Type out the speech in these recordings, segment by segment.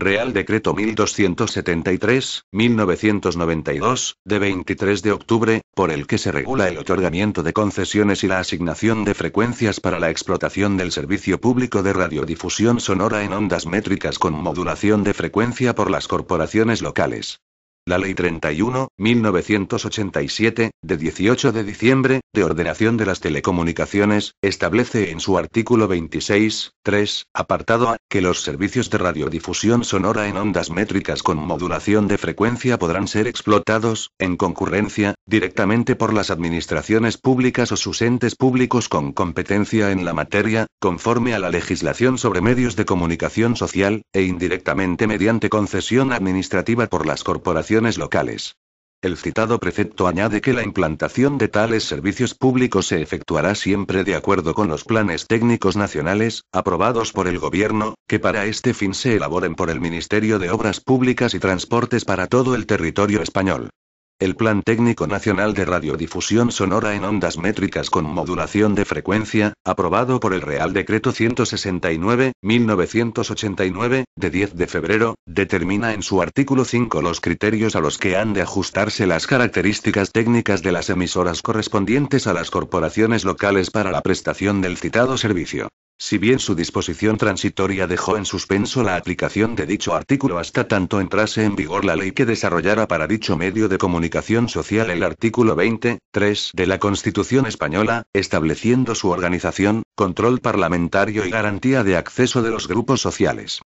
Real Decreto 1273, 1992, de 23 de octubre, por el que se regula el otorgamiento de concesiones y la asignación de frecuencias para la explotación del servicio público de radiodifusión sonora en ondas métricas con modulación de frecuencia por las corporaciones locales. La Ley 31, 1987, de 18 de diciembre, de ordenación de las telecomunicaciones, establece en su artículo 26, 3, apartado A, que los servicios de radiodifusión sonora en ondas métricas con modulación de frecuencia podrán ser explotados, en concurrencia, directamente por las administraciones públicas o sus entes públicos con competencia en la materia, conforme a la legislación sobre medios de comunicación social, e indirectamente mediante concesión administrativa por las corporaciones locales. El citado precepto añade que la implantación de tales servicios públicos se efectuará siempre de acuerdo con los planes técnicos nacionales, aprobados por el Gobierno, que para este fin se elaboren por el Ministerio de Obras Públicas y Transportes para todo el territorio español. El Plan Técnico Nacional de Radiodifusión Sonora en Ondas Métricas con Modulación de Frecuencia, aprobado por el Real Decreto 169-1989, de 10 de febrero, determina en su artículo 5 los criterios a los que han de ajustarse las características técnicas de las emisoras correspondientes a las corporaciones locales para la prestación del citado servicio. Si bien su disposición transitoria dejó en suspenso la aplicación de dicho artículo hasta tanto entrase en vigor la ley que desarrollara para dicho medio de comunicación social el artículo 20, 3 de la Constitución española, estableciendo su organización, control parlamentario y garantía de acceso de los grupos sociales.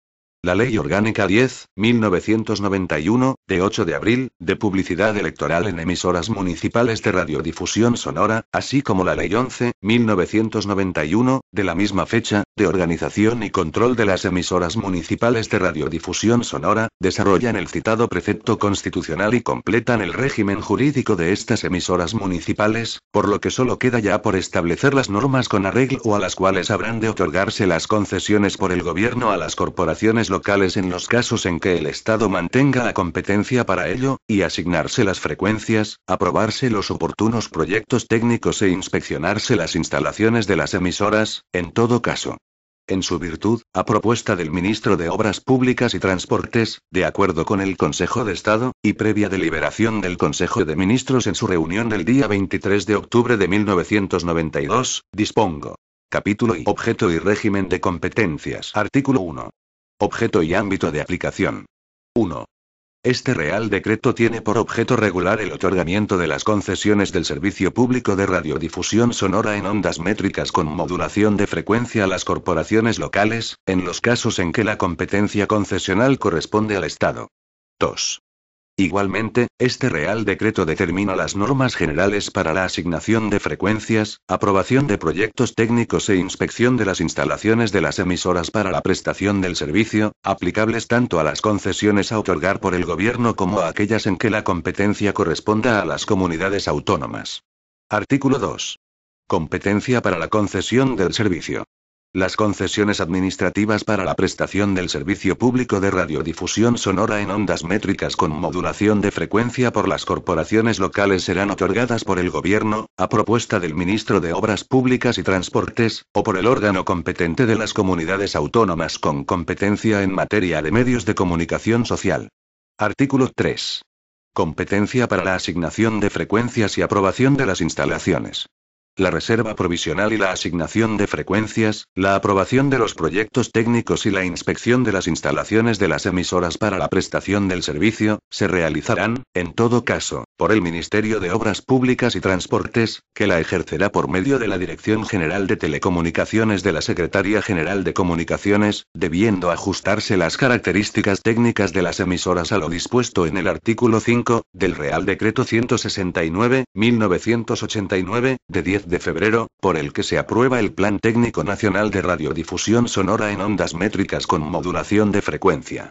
La Ley Orgánica 10, 1991, de 8 de abril, de publicidad electoral en emisoras municipales de radiodifusión sonora, así como la Ley 11, 1991, de la misma fecha, de organización y control de las emisoras municipales de radiodifusión sonora, desarrollan el citado precepto constitucional y completan el régimen jurídico de estas emisoras municipales, por lo que solo queda ya por establecer las normas con arreglo a las cuales habrán de otorgarse las concesiones por el gobierno a las corporaciones locales en los casos en que el Estado mantenga la competencia para ello, y asignarse las frecuencias, aprobarse los oportunos proyectos técnicos e inspeccionarse las instalaciones de las emisoras, en todo caso. En su virtud, a propuesta del ministro de Obras Públicas y Transportes, de acuerdo con el Consejo de Estado, y previa deliberación del Consejo de Ministros en su reunión del día 23 de octubre de 1992, dispongo. Capítulo y objeto y régimen de competencias. Artículo 1. Objeto y ámbito de aplicación. 1. Este Real Decreto tiene por objeto regular el otorgamiento de las concesiones del servicio público de radiodifusión sonora en ondas métricas con modulación de frecuencia a las corporaciones locales, en los casos en que la competencia concesional corresponde al Estado. 2. Igualmente, este Real Decreto determina las normas generales para la asignación de frecuencias, aprobación de proyectos técnicos e inspección de las instalaciones de las emisoras para la prestación del servicio, aplicables tanto a las concesiones a otorgar por el Gobierno como a aquellas en que la competencia corresponda a las comunidades autónomas. Artículo 2. Competencia para la concesión del servicio. Las concesiones administrativas para la prestación del servicio público de radiodifusión sonora en ondas métricas con modulación de frecuencia por las corporaciones locales serán otorgadas por el Gobierno, a propuesta del Ministro de Obras Públicas y Transportes, o por el órgano competente de las comunidades autónomas con competencia en materia de medios de comunicación social. Artículo 3. Competencia para la asignación de frecuencias y aprobación de las instalaciones la reserva provisional y la asignación de frecuencias, la aprobación de los proyectos técnicos y la inspección de las instalaciones de las emisoras para la prestación del servicio, se realizarán, en todo caso, por el Ministerio de Obras Públicas y Transportes, que la ejercerá por medio de la Dirección General de Telecomunicaciones de la Secretaría General de Comunicaciones, debiendo ajustarse las características técnicas de las emisoras a lo dispuesto en el artículo 5, del Real Decreto 169, 1989, de 10 de febrero, por el que se aprueba el Plan Técnico Nacional de Radiodifusión Sonora en Ondas Métricas con Modulación de Frecuencia.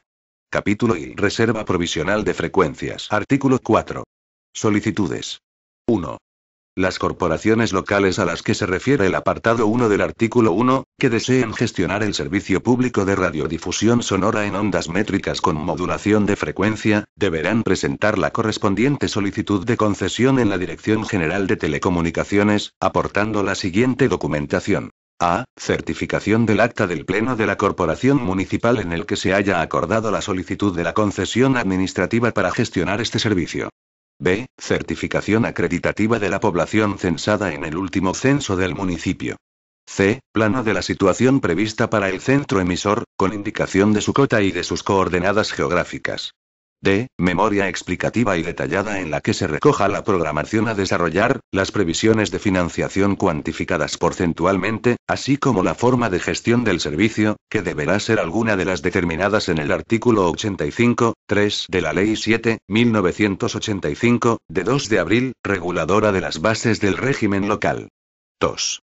Capítulo y Reserva Provisional de Frecuencias. Artículo 4. Solicitudes. 1. Las corporaciones locales a las que se refiere el apartado 1 del artículo 1, que deseen gestionar el servicio público de radiodifusión sonora en ondas métricas con modulación de frecuencia, deberán presentar la correspondiente solicitud de concesión en la Dirección General de Telecomunicaciones, aportando la siguiente documentación. A. Certificación del acta del Pleno de la Corporación Municipal en el que se haya acordado la solicitud de la concesión administrativa para gestionar este servicio. B. Certificación acreditativa de la población censada en el último censo del municipio. C. Plano de la situación prevista para el centro emisor, con indicación de su cota y de sus coordenadas geográficas. D. Memoria explicativa y detallada en la que se recoja la programación a desarrollar, las previsiones de financiación cuantificadas porcentualmente, así como la forma de gestión del servicio, que deberá ser alguna de las determinadas en el artículo 85, 3 de la Ley 7, 1985, de 2 de abril, reguladora de las bases del régimen local. 2.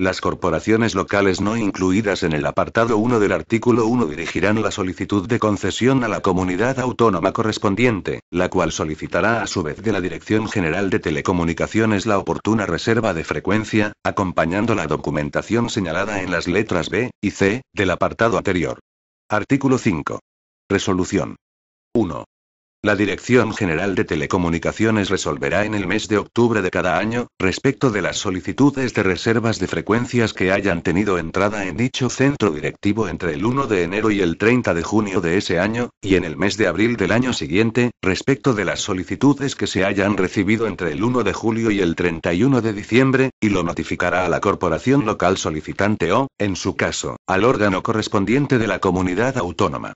Las corporaciones locales no incluidas en el apartado 1 del artículo 1 dirigirán la solicitud de concesión a la comunidad autónoma correspondiente, la cual solicitará a su vez de la Dirección General de Telecomunicaciones la oportuna reserva de frecuencia, acompañando la documentación señalada en las letras B y C del apartado anterior. Artículo 5. Resolución. 1. La Dirección General de Telecomunicaciones resolverá en el mes de octubre de cada año, respecto de las solicitudes de reservas de frecuencias que hayan tenido entrada en dicho centro directivo entre el 1 de enero y el 30 de junio de ese año, y en el mes de abril del año siguiente, respecto de las solicitudes que se hayan recibido entre el 1 de julio y el 31 de diciembre, y lo notificará a la corporación local solicitante o, en su caso, al órgano correspondiente de la comunidad autónoma.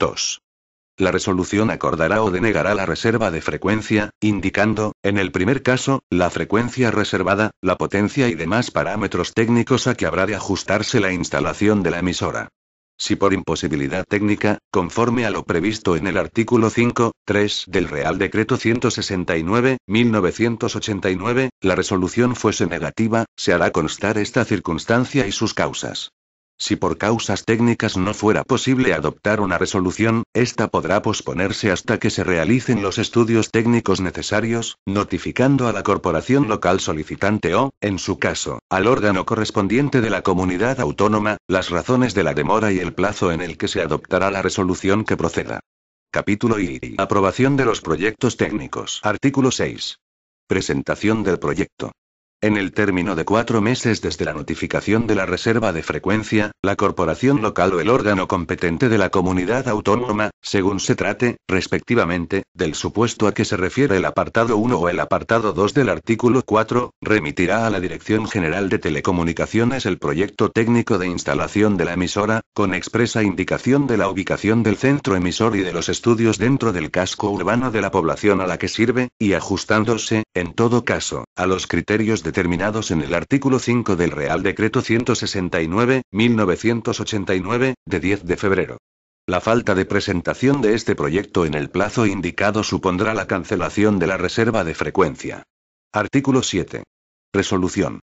2. La resolución acordará o denegará la reserva de frecuencia, indicando, en el primer caso, la frecuencia reservada, la potencia y demás parámetros técnicos a que habrá de ajustarse la instalación de la emisora. Si por imposibilidad técnica, conforme a lo previsto en el artículo 5, 3 del Real Decreto 169, 1989, la resolución fuese negativa, se hará constar esta circunstancia y sus causas. Si por causas técnicas no fuera posible adoptar una resolución, esta podrá posponerse hasta que se realicen los estudios técnicos necesarios, notificando a la corporación local solicitante o, en su caso, al órgano correspondiente de la comunidad autónoma, las razones de la demora y el plazo en el que se adoptará la resolución que proceda. Capítulo I. Aprobación de los proyectos técnicos. Artículo 6. Presentación del proyecto. En el término de cuatro meses desde la notificación de la reserva de frecuencia, la corporación local o el órgano competente de la comunidad autónoma, según se trate, respectivamente, del supuesto a que se refiere el apartado 1 o el apartado 2 del artículo 4, remitirá a la Dirección General de Telecomunicaciones el proyecto técnico de instalación de la emisora, con expresa indicación de la ubicación del centro emisor y de los estudios dentro del casco urbano de la población a la que sirve, y ajustándose, en todo caso, a los criterios de determinados en el artículo 5 del Real Decreto 169, 1989, de 10 de febrero. La falta de presentación de este proyecto en el plazo indicado supondrá la cancelación de la reserva de frecuencia. Artículo 7. Resolución.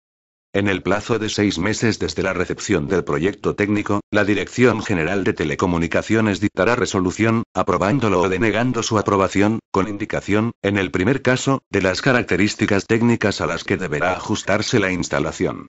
En el plazo de seis meses desde la recepción del proyecto técnico, la Dirección General de Telecomunicaciones dictará resolución, aprobándolo o denegando su aprobación, con indicación, en el primer caso, de las características técnicas a las que deberá ajustarse la instalación.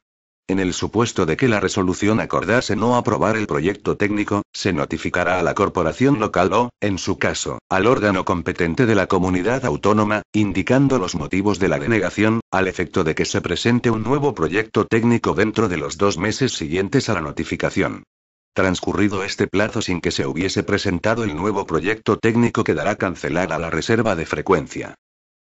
En el supuesto de que la resolución acordase no aprobar el proyecto técnico, se notificará a la corporación local o, en su caso, al órgano competente de la comunidad autónoma, indicando los motivos de la denegación, al efecto de que se presente un nuevo proyecto técnico dentro de los dos meses siguientes a la notificación. Transcurrido este plazo sin que se hubiese presentado el nuevo proyecto técnico quedará cancelada la reserva de frecuencia.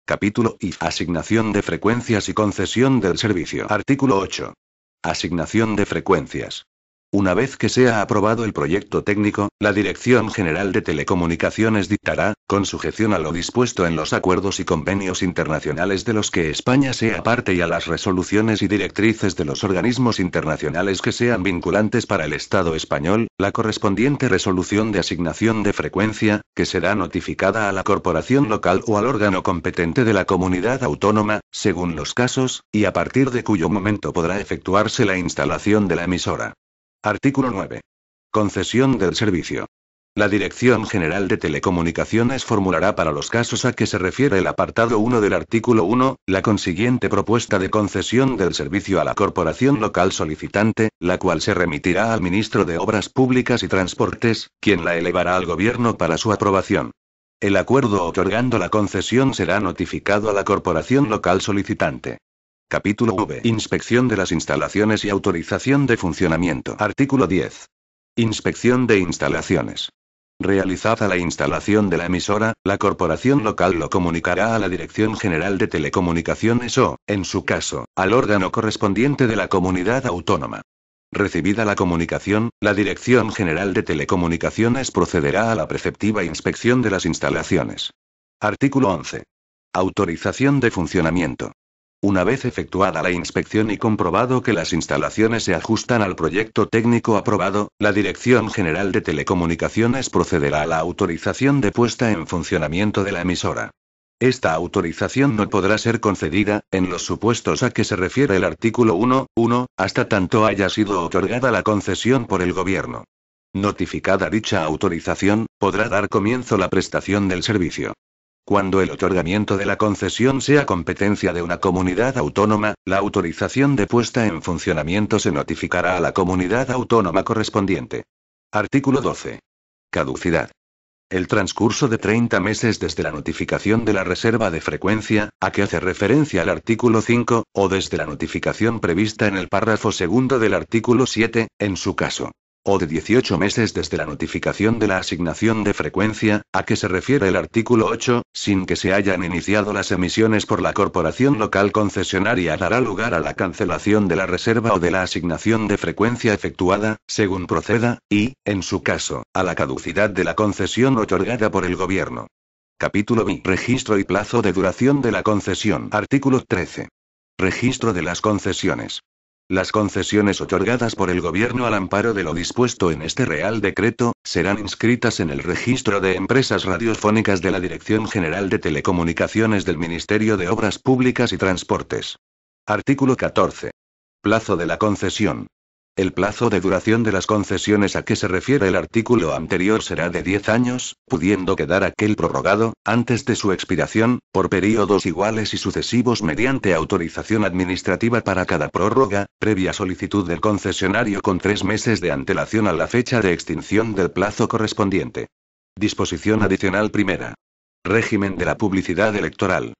Capítulo I. Asignación de frecuencias y concesión del servicio. Artículo 8. Asignación de frecuencias. Una vez que sea aprobado el proyecto técnico, la Dirección General de Telecomunicaciones dictará, con sujeción a lo dispuesto en los acuerdos y convenios internacionales de los que España sea parte y a las resoluciones y directrices de los organismos internacionales que sean vinculantes para el Estado español, la correspondiente resolución de asignación de frecuencia, que será notificada a la corporación local o al órgano competente de la comunidad autónoma, según los casos, y a partir de cuyo momento podrá efectuarse la instalación de la emisora. Artículo 9. Concesión del servicio. La Dirección General de Telecomunicaciones formulará para los casos a que se refiere el apartado 1 del artículo 1, la consiguiente propuesta de concesión del servicio a la corporación local solicitante, la cual se remitirá al ministro de Obras Públicas y Transportes, quien la elevará al Gobierno para su aprobación. El acuerdo otorgando la concesión será notificado a la corporación local solicitante. Capítulo V. Inspección de las instalaciones y autorización de funcionamiento. Artículo 10. Inspección de instalaciones. Realizada la instalación de la emisora, la corporación local lo comunicará a la Dirección General de Telecomunicaciones o, en su caso, al órgano correspondiente de la comunidad autónoma. Recibida la comunicación, la Dirección General de Telecomunicaciones procederá a la preceptiva inspección de las instalaciones. Artículo 11. Autorización de funcionamiento. Una vez efectuada la inspección y comprobado que las instalaciones se ajustan al proyecto técnico aprobado, la Dirección General de Telecomunicaciones procederá a la autorización de puesta en funcionamiento de la emisora. Esta autorización no podrá ser concedida, en los supuestos a que se refiere el artículo 1.1, hasta tanto haya sido otorgada la concesión por el Gobierno. Notificada dicha autorización, podrá dar comienzo la prestación del servicio. Cuando el otorgamiento de la concesión sea competencia de una comunidad autónoma, la autorización de puesta en funcionamiento se notificará a la comunidad autónoma correspondiente. Artículo 12. Caducidad. El transcurso de 30 meses desde la notificación de la reserva de frecuencia, a que hace referencia el artículo 5, o desde la notificación prevista en el párrafo segundo del artículo 7, en su caso o de 18 meses desde la notificación de la asignación de frecuencia, a que se refiere el artículo 8, sin que se hayan iniciado las emisiones por la corporación local concesionaria dará lugar a la cancelación de la reserva o de la asignación de frecuencia efectuada, según proceda, y, en su caso, a la caducidad de la concesión otorgada por el gobierno. Capítulo B. Registro y plazo de duración de la concesión. Artículo 13. Registro de las concesiones. Las concesiones otorgadas por el Gobierno al amparo de lo dispuesto en este Real Decreto, serán inscritas en el registro de empresas radiofónicas de la Dirección General de Telecomunicaciones del Ministerio de Obras Públicas y Transportes. Artículo 14. Plazo de la concesión. El plazo de duración de las concesiones a que se refiere el artículo anterior será de 10 años, pudiendo quedar aquel prorrogado, antes de su expiración, por períodos iguales y sucesivos mediante autorización administrativa para cada prórroga, previa solicitud del concesionario con tres meses de antelación a la fecha de extinción del plazo correspondiente. Disposición adicional primera. Régimen de la publicidad electoral.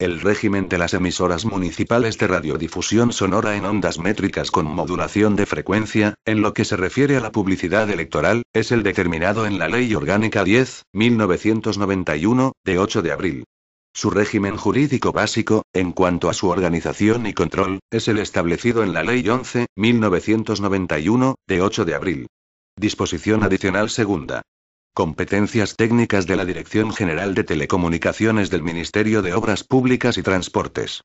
El régimen de las emisoras municipales de radiodifusión sonora en ondas métricas con modulación de frecuencia, en lo que se refiere a la publicidad electoral, es el determinado en la Ley Orgánica 10, 1991, de 8 de abril. Su régimen jurídico básico, en cuanto a su organización y control, es el establecido en la Ley 11, 1991, de 8 de abril. Disposición adicional segunda. Competencias técnicas de la Dirección General de Telecomunicaciones del Ministerio de Obras Públicas y Transportes.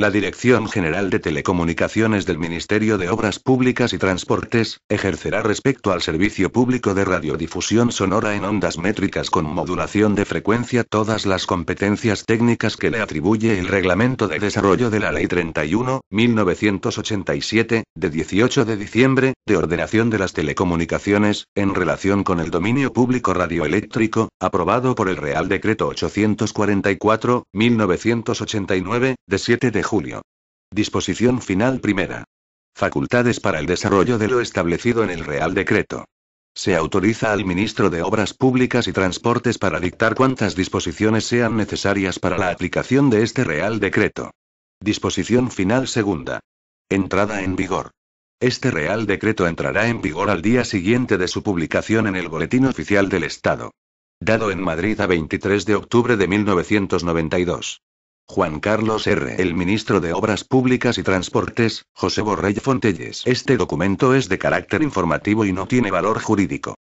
La Dirección General de Telecomunicaciones del Ministerio de Obras Públicas y Transportes, ejercerá respecto al servicio público de radiodifusión sonora en ondas métricas con modulación de frecuencia todas las competencias técnicas que le atribuye el Reglamento de Desarrollo de la Ley 31, 1987, de 18 de diciembre, de ordenación de las telecomunicaciones, en relación con el dominio público radioeléctrico, aprobado por el Real Decreto 844, 1989, de 7 de julio. Disposición final primera. Facultades para el desarrollo de lo establecido en el Real Decreto. Se autoriza al ministro de Obras Públicas y Transportes para dictar cuantas disposiciones sean necesarias para la aplicación de este Real Decreto. Disposición final segunda. Entrada en vigor. Este Real Decreto entrará en vigor al día siguiente de su publicación en el Boletín Oficial del Estado. Dado en Madrid a 23 de octubre de 1992. Juan Carlos R. El ministro de Obras Públicas y Transportes, José Borrell Fontelles. Este documento es de carácter informativo y no tiene valor jurídico.